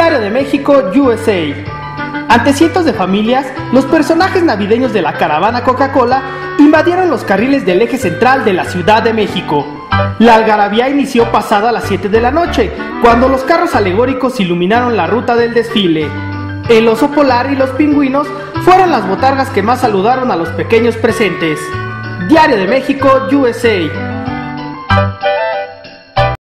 Diario de México, USA. Ante cientos de familias, los personajes navideños de la caravana Coca-Cola invadieron los carriles del eje central de la Ciudad de México. La algarabía inició pasada las 7 de la noche, cuando los carros alegóricos iluminaron la ruta del desfile. El oso polar y los pingüinos fueron las botargas que más saludaron a los pequeños presentes. Diario de México, USA.